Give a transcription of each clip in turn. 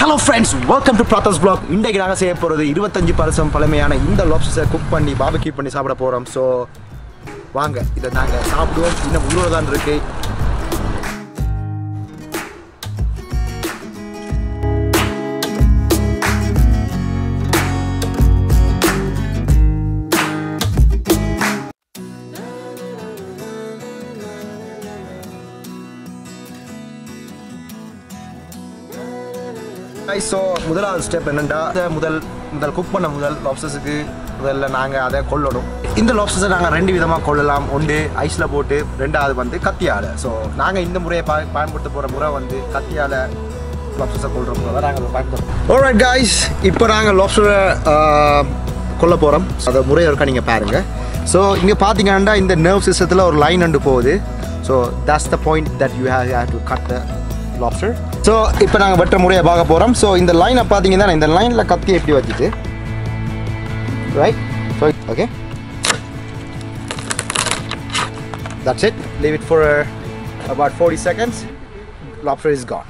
Hello friends welcome to Prathas blog இன்றைக்கு நாங்கள் செய்ய போகிறது இருபத்தஞ்சு பர்சம் பழமையான இந்த லாப்ஸை குக் பண்ணி பாபக்யூ பண்ணி சாப்பிட போகிறோம் ஸோ வாங்க இதை நாங்கள் சாப்பிடுவோம். இன்னும் உள்ளூர தான் ஸோ முதலாவது ஸ்டெப் என்னென்னா முதல் முதல் குக் பண்ண முதல் லாப்ஸஸுக்கு முதல்ல நாங்கள் அதை கொள்ளணும் இந்த லாப்ஸஸை நாங்கள் ரெண்டு விதமாக கொள்ளலாம் ஒன்று ஐஸில் போட்டு ரெண்டாவது வந்து கத்தியால். ஸோ நாங்கள் இந்த முறையை பா பயன்படுத்த போகிற முறை வந்து கத்தியால் லாப்ஸஸை கொள்கிற முறை தான் நாங்கள் பயன்படுத்துகிறோம் ஓல்ரைட் காய்ஸ் இப்போ நாங்கள் லாப்ஸரை கொல்ல போகிறோம் அதை முறை இருக்கா நீங்கள் பாருங்கள் ஸோ இங்கே பார்த்தீங்கன்னா இந்த நர்வ் சிஸ்டத்தில் ஒரு லைன் அண்டு போகுது. So that's the point that you have have to cut the lobster so இப்போ நாங்கள் வெட்டுற முறையை பார்க்க போகிறோம் ஸோ இந்த லைனை பார்த்தீங்கன்னா இந்த லைனில் கத்தி எப்படி வச்சுட்டு? Right so okay that's it leave it for about forty seconds lobster is gone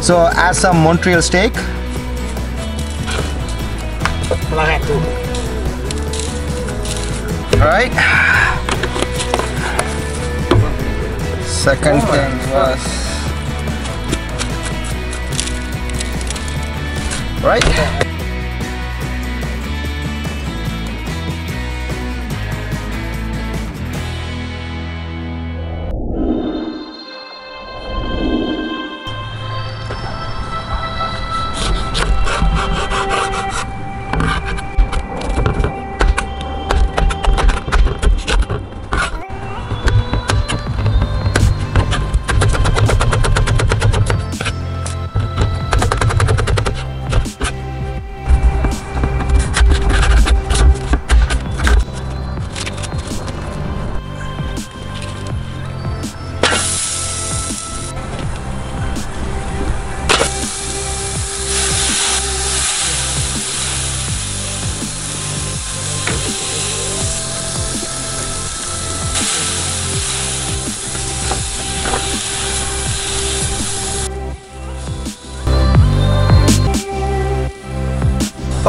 So add some Montreal steak. Right. Second thing was right.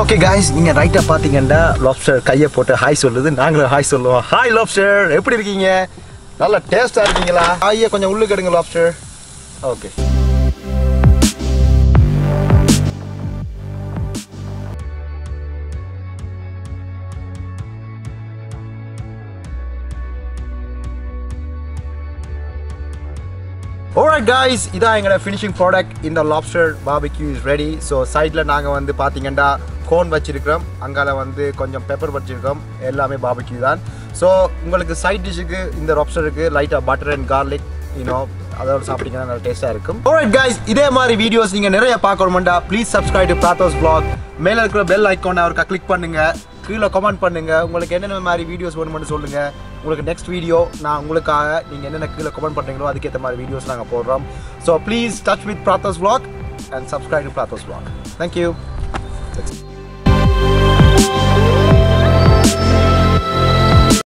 Okay guys நீங்கள் ரைட்டாக பார்த்தீங்கன்னா லாப்ஸ்டர் கையை போட்டு ஹாய் சொல்லுது. நாங்களும் ஹாய் சொல்லுவோம். ஹாய் லாப்ஸ்டர் எப்படி இருக்கீங்க? நல்லா டேஸ்ட்டாக இருக்கீங்களா? ஹாயை கொஞ்சம் உள்ளுக்கு எடுங்க லாப்ஸ்டர் ஓகே Alright காய்ஸ் இதான் எங்களோட ஃபினிஷிங் ப்ராடக்ட் இந்த lobster barbecue is ready so சைடில் நாங்கள் வந்து பார்த்தீங்கன்னா கோன் வச்சிருக்கிறோம். அங்கால வந்து கொஞ்சம் பெப்பர் வச்சிருக்கோம் எல்லாமே பாபிக்யூ தான். ஸோ உங்களுக்கு சைட் டிஷ்ஷுக்கு இந்த லாப்ஸ்டருக்கு லைட்டாக பட்டர் அண்ட் கார்லிக் யூனோ அதோட சாப்பிட்டீங்கன்னா நல்லா டேஸ்ட்டாக இருக்கும். கைஸ் இதே மாதிரி வீடியோஸ் நீங்கள் நிறைய பார்க்கணுமெண்டா please subscribe to Prathos blog மேலே இருக்கிற பெல் ஐக்கானை அவருக்கு கிளிக் பண்ணுங்கள் கீழே கமெண்ட் பண்ணுங்கள் உங்களுக்கு என்னென்ன மாதிரி வீடியோஸ் வேணும்னு சொல்லுங்கள் உங்களுக்கு நெக்ஸ்ட் வீடியோ நான் உங்களுக்காக நீங்கள் என்னென்ன கீழே கமெண்ட் பண்ணுறீங்களோ அதுக்கேற்ற மாதிரி வீடியோஸ் நாங்கள் போடுறோம். So please touch with Prathos blog and subscribe to Prathos blog thank you